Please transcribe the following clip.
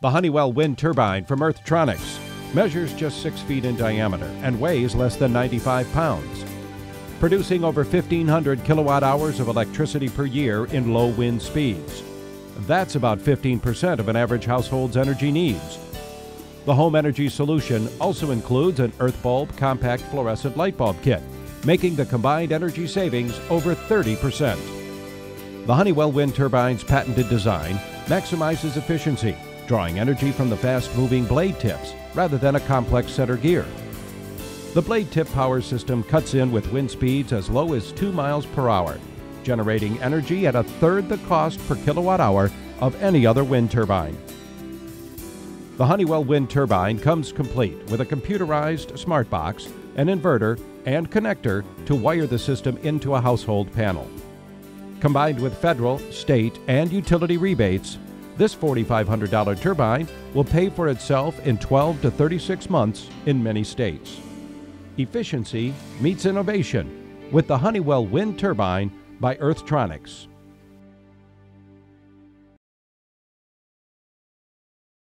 The Honeywell wind turbine from Earthtronics measures just 6 feet in diameter and weighs less than 95 pounds, producing over 1,500 kilowatt hours of electricity per year in low wind speeds. That's about 15% of an average household's energy needs. The home energy solution also includes an earth bulb compact fluorescent light bulb kit, making the combined energy savings over 30%. The Honeywell wind turbine's patented design maximizes efficiency, drawing energy from the fast moving blade tips rather than a complex center gear. The blade tip power system cuts in with wind speeds as low as 2 miles per hour, generating energy at a third the cost per kilowatt hour of any other wind turbine. The Honeywell wind turbine comes complete with a computerized smart box, an inverter, and connector to wire the system into a household panel. Combined with federal, state, and utility rebates, this $4,500 turbine will pay for itself in 12 to 36 months in many states. Efficiency meets innovation with the Honeywell wind turbine by Earthtronics.